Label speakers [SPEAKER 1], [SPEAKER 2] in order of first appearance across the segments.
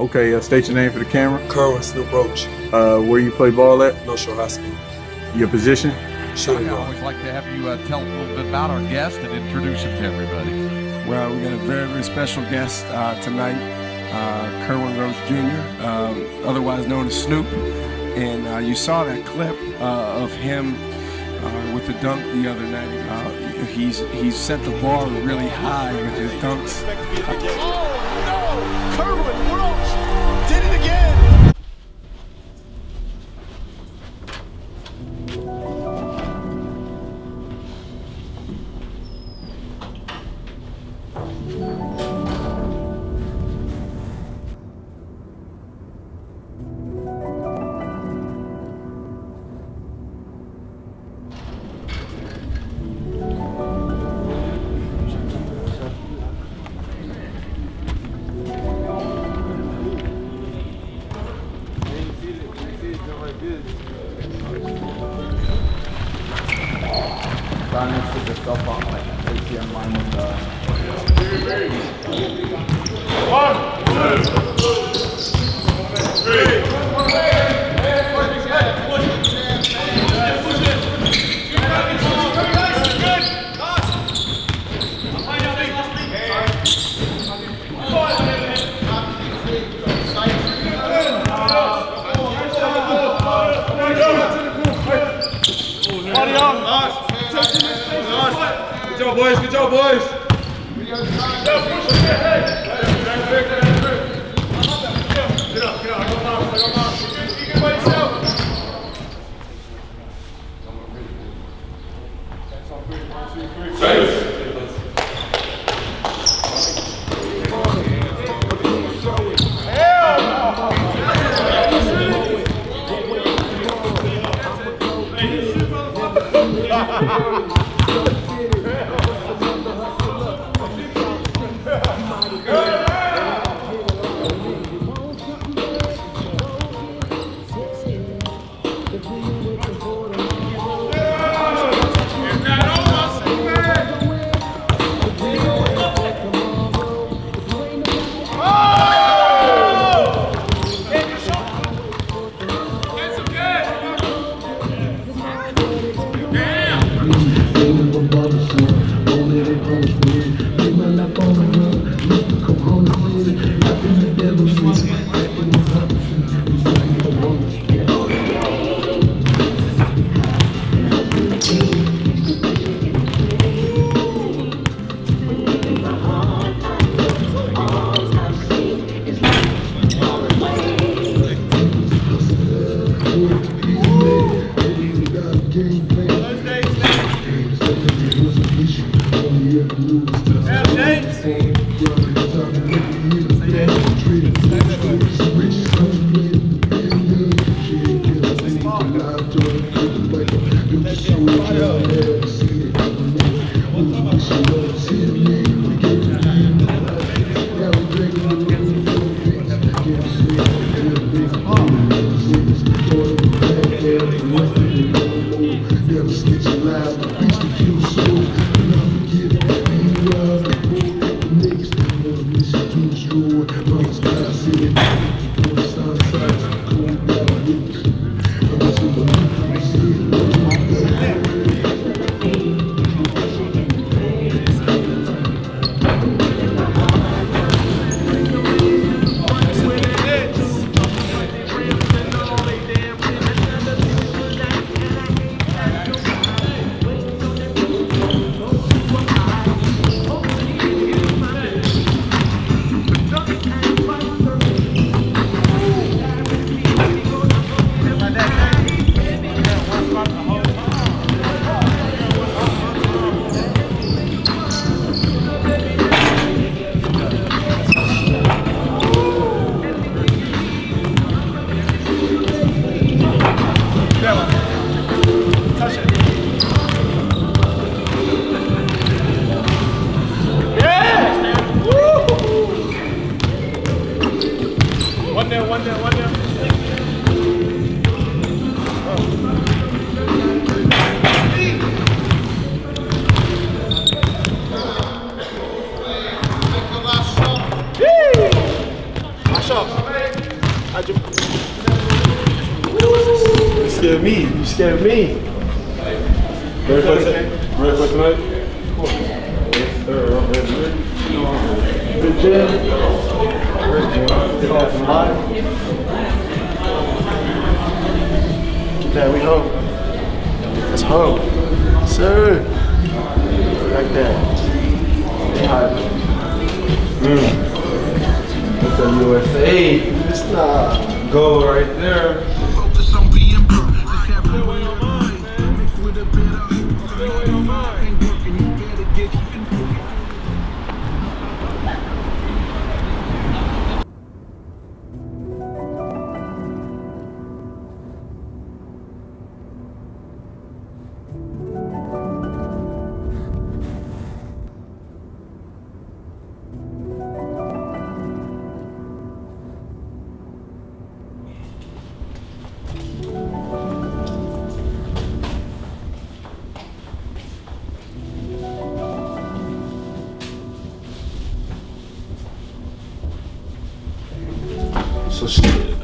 [SPEAKER 1] Okay, uh, state your name for the camera.
[SPEAKER 2] Kerwin Snoop Roach,
[SPEAKER 1] Uh, where you play ball at?
[SPEAKER 2] North Shore High School.
[SPEAKER 1] Your position?
[SPEAKER 2] Shooting
[SPEAKER 3] I
[SPEAKER 2] guard.
[SPEAKER 3] always like to have you uh, tell a little bit about our guest and introduce him to everybody.
[SPEAKER 4] Well, we got a very, very special guest uh, tonight, uh, Kerwin Roach Jr., um, otherwise known as Snoop. And uh, you saw that clip uh, of him uh, with the dunk the other night. Uh, he's he's set the bar really high with his dunks.
[SPEAKER 5] Job, boys. Good job, boys.
[SPEAKER 2] Thursday. You me. Ready for tonight? Ready for tonight? Yes, sir. I'm ready. Good job. Great job. Get off the line. Get that. We home. That's home. Sir. Like that. Mm. That's a USA. It's not goal right there. So shit.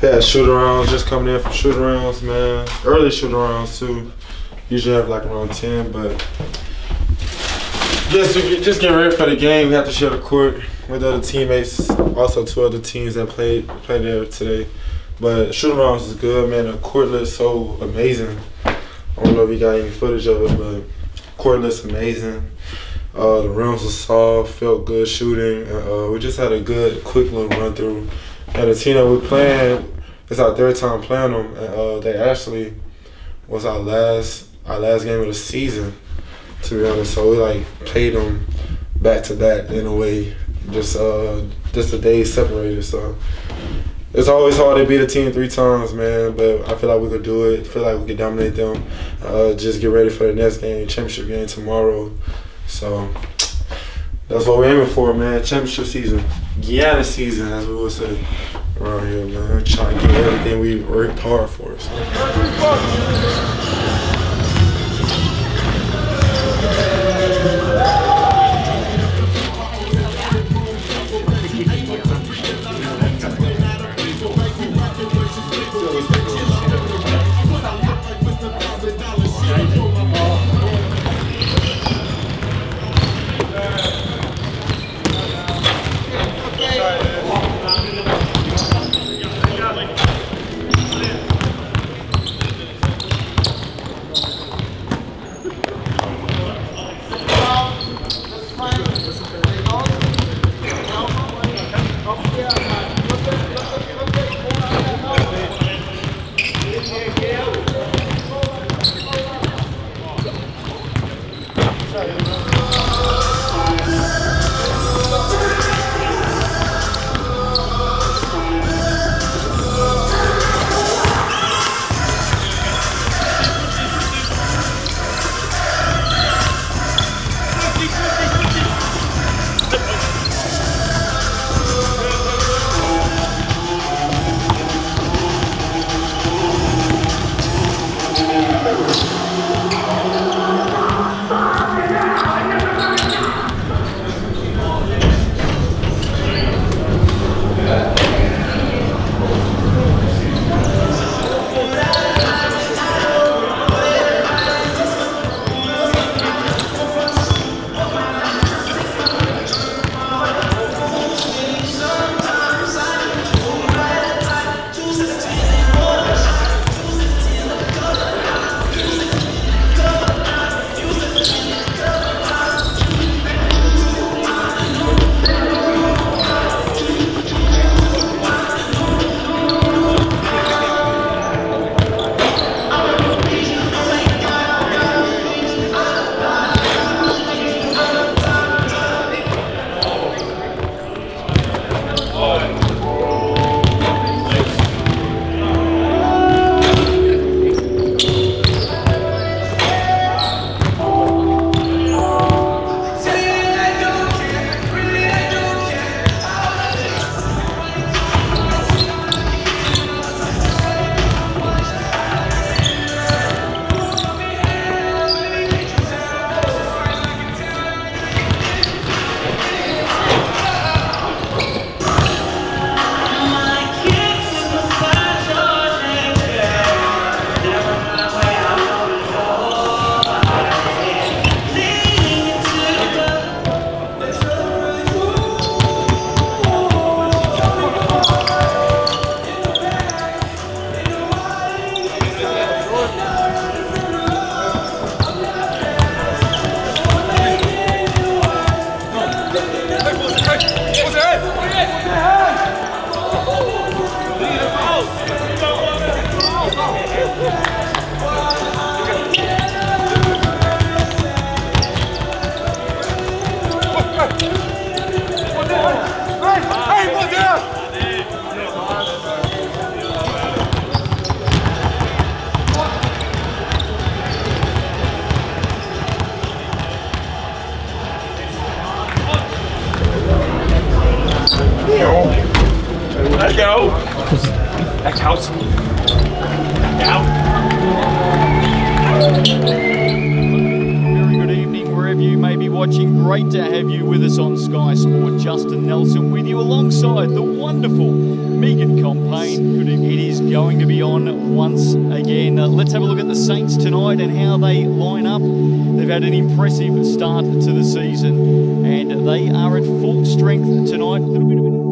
[SPEAKER 2] Had shoot arounds just coming in from shoot arounds, man. Early shoot arounds too. Usually have like around 10, but just just getting ready for the game. We have to share the court with other teammates. Also two other teams that played played there today. But shoot arounds is good, man. The court looks so amazing. I don't know if you got any footage of it, but court looks amazing. Uh, the rims were soft, felt good shooting. Uh, we just had a good, quick little run through. And the team that we're playing, it's our third time playing them. And uh, they actually was our last our last game of the season, to be honest. So we like played them back to back in a way, just uh, just the days separated. So it's always hard to beat a team three times, man. But I feel like we could do it. Feel like we could dominate them. Uh, just get ready for the next game, championship game tomorrow. So that's what we're aiming for, man. Championship season, Guyana season, as we would say around here, man. We're Trying to get everything we worked hard for. So.
[SPEAKER 5] House. Out.
[SPEAKER 6] Very good evening, wherever you may be watching. Great to have you with us on Sky Sport. Justin Nelson with you alongside the wonderful Megan Compain. It is going to be on once again. Uh, let's have a look at the Saints tonight and how they line up. They've had an impressive start to the season and they are at full strength tonight.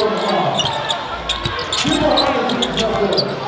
[SPEAKER 6] Two more minutes in the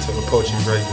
[SPEAKER 6] to Approaching man.